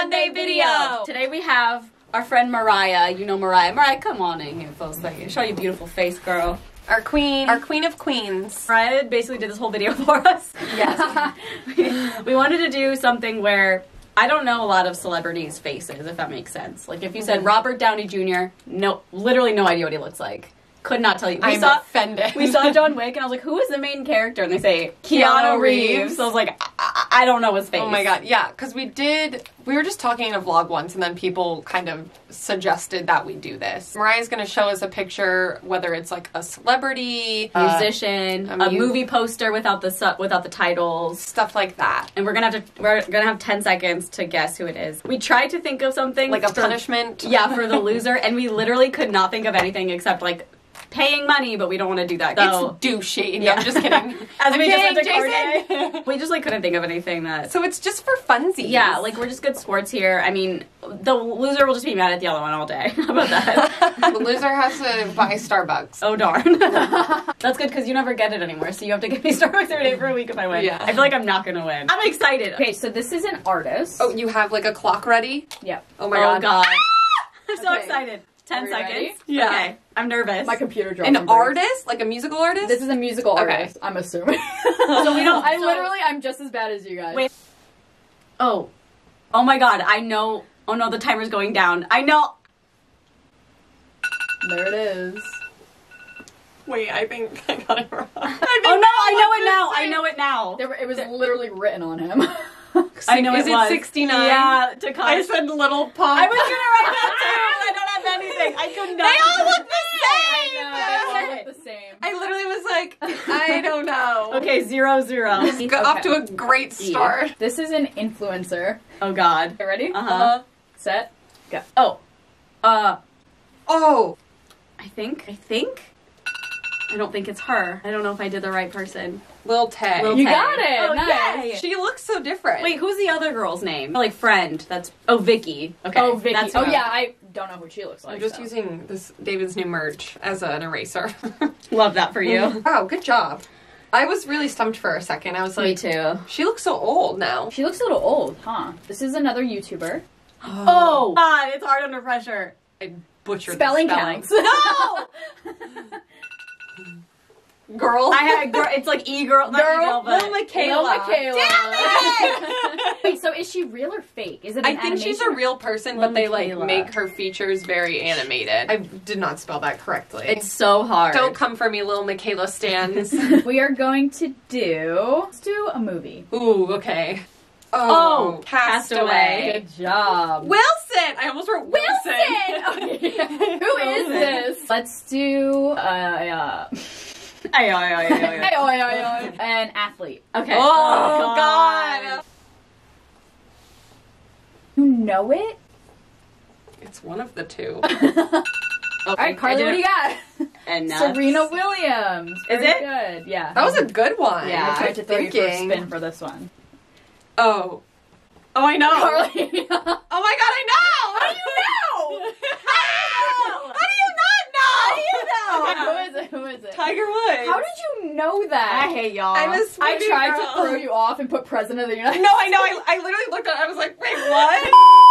Sunday video. Today we have our friend Mariah. You know Mariah. Mariah, come on in here for a second. Show your beautiful face, girl. Our queen, our queen of queens. Mariah basically did this whole video for us. Yes. we, we wanted to do something where I don't know a lot of celebrities' faces, if that makes sense. Like if you said mm-hmm. Robert Downey Jr., no, literally no idea what he looks like. Could not tell you. We I'm saw offended. we saw John Wick, and I was like, "Who is the main character?" And they say Keanu, Keanu Reeves. Reeves. So I was like, I, I- don't know his face. Oh my god, yeah, because we did, we were just talking in a vlog once, and then people kind of suggested that we do this. Mariah's gonna show us a picture, whether it's like a celebrity, uh, Musician, a a movie poster without the su- without the titles. stuff like that. And we're gonna have to we're gonna have ten seconds to guess who it is. We tried to think of something Like a for- punishment. Yeah, for the loser, and we literally could not think of anything except like paying money, but we don't want to do that. So, It's douchey. No, Yeah. I'm just kidding. as I'm we just went to Jason. We just like couldn't think of anything that. so it's just for funsies. yeah, like we're just good sports here. I mean, the loser will just be mad at the other one all day. How about that? the loser has to buy Starbucks. Oh darn. That's good because you never get it anymore, so you have to give me Starbucks every day for a week if I win. Yeah. I feel like I'm not gonna win. I'm excited. Okay, so this is an artist. Oh, you have like a clock ready? Yep. Oh my oh god. Ah! god. I'm so Okay. excited. Ten Are seconds. ready? Yeah. Okay. I'm nervous. My computer dropped. An some artist? Like a musical artist? This is a musical Okay. artist. I'm assuming. So we don't- I so- literally, I'm just as bad as you guys. Wait. Oh. Oh my god, I know. Oh no, the timer's going down. I know. There it is. Wait, I think I got it wrong. Oh no, I know it now. I know it now. There, it was literally written on him. I know Is it it was. 69? Yeah, to cut. I said little pop. I was gonna write that too. I don't have anything. I could not. They all look the I same. know, they all look the same. I literally was like, I don't know. Okay, zero zero. Got off to a great start. This is an influencer. Oh god. Okay, ready? Uh huh. Uh, Set. Go. Oh. Uh. oh, I think. I think. I don't think it's her. I don't know if I did the right person. Lil Tay. Lil You Tay. got it. Oh, Nice. yay. She looks so different. Wait, who's the other girl's name? Like friend. That's oh Vicky. Okay. Oh, Vicky. That's oh, who- yeah, I don't know who she looks like. I'm just so. using this David's new merch as an eraser. Love that for you. wow, good job. I was really stumped for a second. I was Me like, too. she looks so old now. She looks a little old, huh? This is another YouTuber. Oh God, it's hard under pressure. I butchered Spelling the spelling. counts. No, Girl. I had girl. It's like e girl. Not Girl, e-girl, but Lil Miquela. Lil Miquela. Wait, so is she real or fake? Is it? I think she's a real person, Lil but they like make her features very animated. I did not spell that correctly. it's so hard. Don't come for me, little Miquela stands. We are going to do. Let's do a movie. Ooh, okay. Oh, Castaway. Good job. Wilson! I almost wrote Wilson. Wilson. Who is this? Let's do. Uh, uh, Ay, ay, ay, ay, ay. hey, oi, oi, oi. an athlete. Okay. Oh, God. Um, you know it? It's one of the two. All right, Carly, what do you got? And now Serena Williams. Is Very it? good? Yeah. That was a good one. Yeah. I tried to throw you for a spin for this one. Oh. Oh, I know. Carly. Oh my god, I know! How do you know? How do you know? How do you not know? Who is it? Who is it? Tiger Woods. How did you know that? I hate y'all. I'm a I tried girl. to throw you off and put President of the United No, I know. I, I literally looked at it. I was like, wait, what?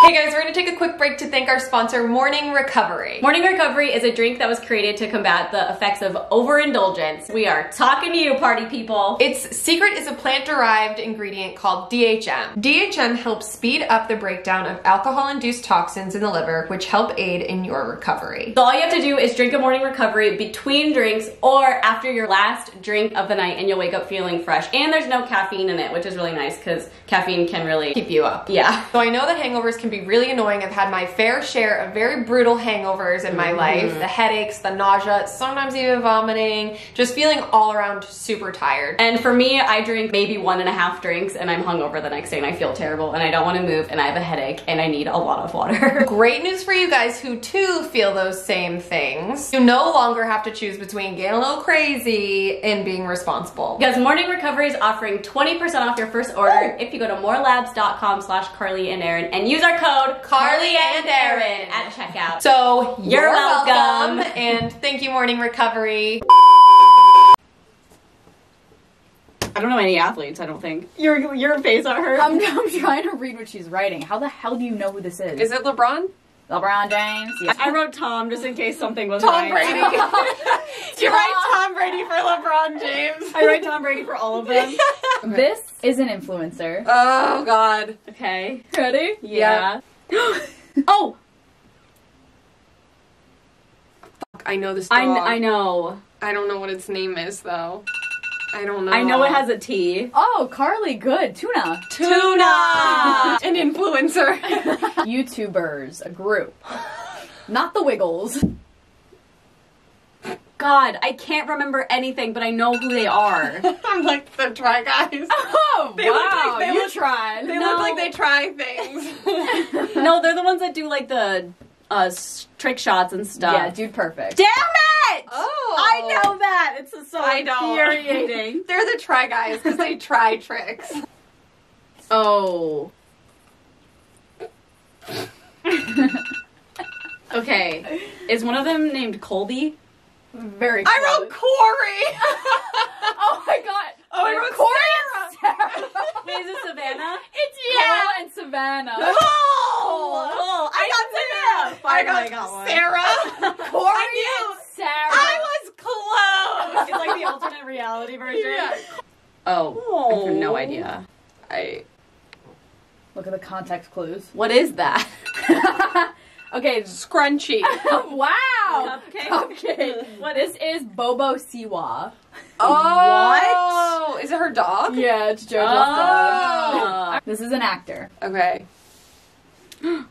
Hey guys, we're gonna take a quick break to thank our sponsor, Morning Recovery. Morning Recovery is a drink that was created to combat the effects of overindulgence. We are talking to you, party people. Its secret is a plant-derived ingredient called DHM. DHM helps speed up the breakdown of alcohol-induced toxins in the liver, which help aid in your recovery. So all you have to do is drink a morning recovery between drinks or after your last drink of the night and you'll wake up feeling fresh. And there's no caffeine in it, which is really nice because caffeine can really Keep you up. Yeah. So I know that hangovers can be really annoying. I've had my fair share of very brutal hangovers in my mm-hmm. life. The headaches, the nausea, sometimes even vomiting, just feeling all around super tired. And for me, I drink maybe one and a half drinks and I'm hungover the next day and I feel terrible and I don't want to move and I have a headache and I need a lot of water. Great news for you guys who too feel those same things. You no longer have to choose between getting a little crazy and being responsible. Because Morning Recovery is offering 20% off your first order if you go to morelabs.com slash Carly and Erin and use our code Carly and Erin at checkout. So You're you're, welcome. welcome. and thank you, Morning Recovery. I don't know any athletes. I don't think your your face on her. I'm, I'm trying to read what she's writing. How the hell do you know who this is? Is it LeBron? LeBron James? Yes. I wrote Tom just in case something was Tom right. Brady. you write Tom Brady for LeBron James. I write Tom Brady for all of them. This is an influencer. Oh God. Okay. Ready? Yeah. oh, I know this dog. I, kn- I know. I don't know what its name is though. I don't know. I know it has a T. Oh, Carly, good. Tuna. tuna. An influencer. YouTubers, a group. Not the Wiggles. God, I can't remember anything, but I know who they are. I'm like the try guys. Oh, They look wow. like they you look- tried. They No. look like they try things. no, they're the ones that do like the uh, trick shots and stuff. yeah, dude, perfect. Damn it! Oh. I know that. It's so I don't. infuriating. They're the try guys because they try tricks. oh. okay. Is one of them named Colby? Very I wrote Corey. Oh my god. Oh, I Wait, wrote Corey Sarah. and Sarah. Wait, is it Savannah? It's Yeah. Cole and Savannah. Cole. Cole. I got Savannah. I Finally got, one. Sarah. Corey I and Sarah. I was close. It's like the alternate reality version. Yeah. Oh, I have no Oh. idea. I Look at the context clues. What is that? okay. scrunchy. wow. Cupcake? Cupcake. What This is Bobo Siwa. Oh, Is it her dog? Yeah, it's JoJo's Oh. dog. This is an actor. Okay.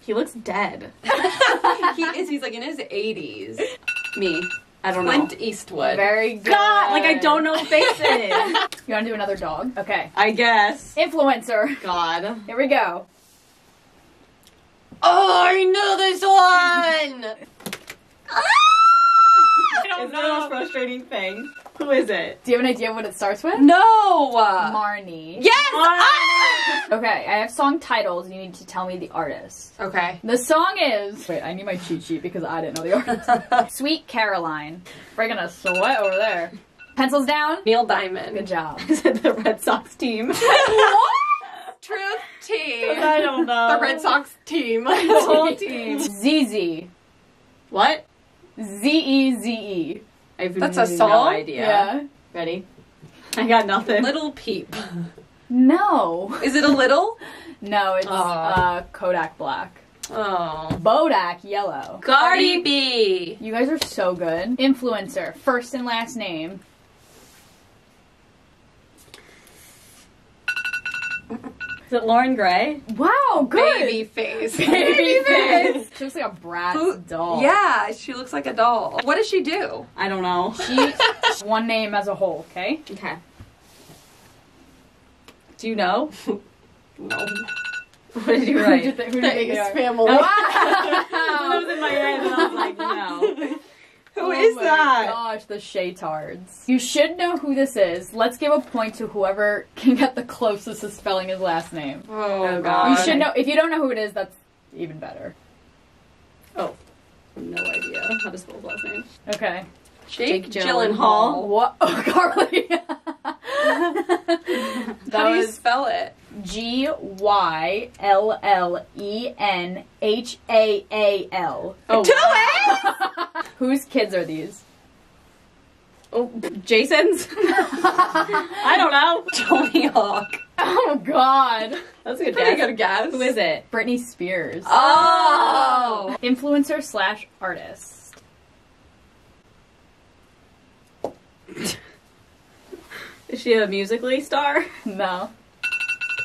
He looks dead. he is. He's like in his 80s. Me. I don't know. Clint know. Eastwood. Very good. God, like I don't know faces. You want to do another dog? Okay. I guess. Influencer. God. Here we go. Oh, I know this one. I don't It's the most frustrating thing. Who is it? Do you have an idea what it starts with? No. Marnie. yes. Ah! Okay, I have song titles. You need to tell me the artist. Okay. The song is. Wait, I need my cheat sheet because I didn't know the artist. Sweet Caroline. Friggin' a sweat over there. Pencils down. Neil Diamond. Good job. Is it the Red Sox team? what? Truth team. I don't know. The Red Sox team. The whole team. ZZ. What? Z E Z E. I have That's a no song? idea. Yeah. Ready? I got nothing. Little Peep. No. Is it a little? No, it's Aw. uh, Kodak Black. Oh. Bodak Yellow. Cardi B. You guys are so good. Influencer. First and last name. Is it Loren Gray? Wow, good. Baby face. Baby face. She looks like a brat doll. Yeah, she looks like a doll. What does she do? I don't know. She, one name as a whole, okay? Okay. Do you know? No. What did you Who write? do you think, who do you think they are? family. that was in my head, and I was like, no. Who oh is my that? Gosh, the Shaytards. You should know who this is. Let's give a point to whoever can get the closest to spelling his last name. Oh, Oh, god. You should know. If you don't know who it is, that's even better. Oh. No idea how to spell his last name. Okay. Jake, Jake Gyllenhaal. What? Oh, Carly. that How do you was spell it? G Y L L E N H A A L. Oh, Do wow. it! Whose kids are these? Oh, Jason's? I don't know. Tony Hawk. Oh God. That's a good Pretty guess. good guess. Who is it? Britney Spears. Oh! oh! Influencer slash artist. Is she a musically star? No.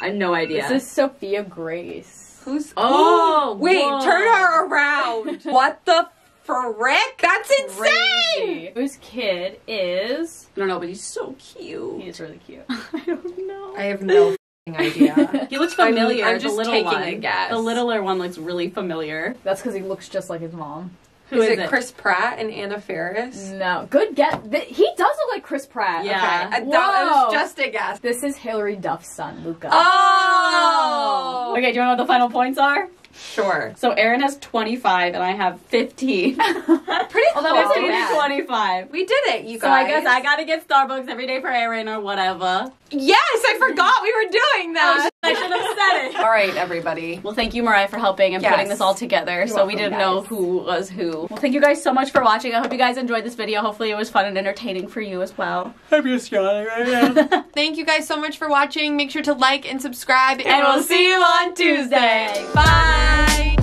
I have no idea. This is Sophia Grace. Who's. Oh, Wait, whoa. turn her around. what the frick? That's insane! Crazy. Whose kid is? I don't know, but he's so cute. He's really cute. I don't know. I have no idea. He looks I'm- familiar. I'm the just little taking one. a guess. The littler one looks really familiar. That's because he looks just like his mom. Who is, is it, it? Chris Pratt and Anna Faris? No, good guess. He does look like Chris Pratt. Yeah. Okay, I- that Whoa. was just a guess. This is Hilary Duff's son, Luca. Oh! Okay, do you want to know what the final points are? Sure. So Erin has 25 and I have 15. Pretty Although it's 15 to 25. We did it, you guys. So I guess I gotta get Starbucks every day for Erin or whatever. Yes, I forgot we were doing that. Oh, I should have said it. All right, everybody. Well, thank you, Mariah, for helping and Yes. putting this all together. so we didn't know who was who. Well, thank you guys so much for watching. I hope you guys enjoyed this video. Hopefully, it was fun and entertaining for you as well. I'm just yawning right now. Thank you guys so much for watching. Make sure to like and subscribe, and we'll see you on Tuesday. Bye.